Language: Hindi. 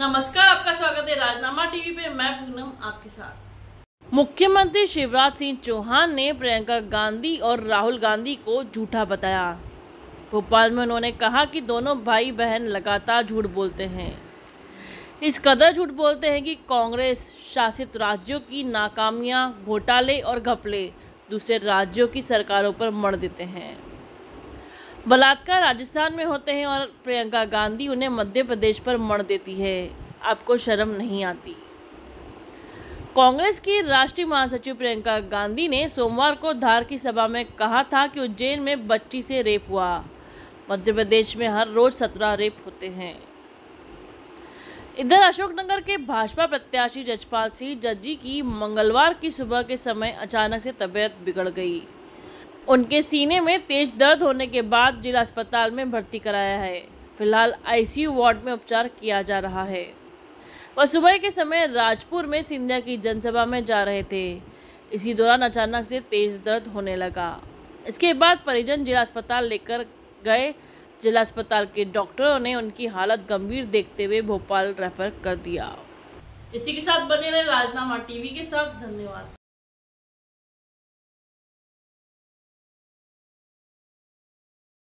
नमस्कार, आपका स्वागत है राजनामा टीवी पे। मैं पूनम, आपके साथ। मुख्यमंत्री शिवराज सिंह चौहान ने प्रियंका गांधी और राहुल गांधी को झूठा बताया। भोपाल में उन्होंने कहा कि दोनों भाई बहन लगातार झूठ बोलते हैं। इस कदर झूठ बोलते हैं कि कांग्रेस शासित राज्यों की नाकामियाँ, घोटाले और घपले दूसरे राज्यों की सरकारों पर मर देते हैं। बलात्कार राजस्थान में होते हैं और प्रियंका गांधी उन्हें मध्य प्रदेश पर मर देती है। आपको शर्म नहीं आती। कांग्रेस की राष्ट्रीय महासचिव प्रियंका गांधी ने सोमवार को धार की सभा में कहा था कि उज्जैन में बच्ची से रेप हुआ। मध्य प्रदेश में हर रोज सत्रह रेप होते हैं। इधर अशोकनगर के भाजपा प्रत्याशी जजपाल सिंह जज्जी की मंगलवार की सुबह के समय अचानक से तबीयत बिगड़ गई। उनके सीने में तेज दर्द होने के बाद जिला अस्पताल में भर्ती कराया है। फ़िलहाल आईसीयू वार्ड में उपचार किया जा रहा है। वह सुबह के समय राजपुर में सिंधिया की जनसभा में जा रहे थे। इसी दौरान अचानक से तेज दर्द होने लगा। इसके बाद परिजन जिला अस्पताल लेकर गए। जिला अस्पताल के डॉक्टरों ने उनकी हालत गंभीर देखते हुए भोपाल रेफर कर दिया। इसी के साथ बने रहे राजनामा टीवी के साथ। धन्यवाद।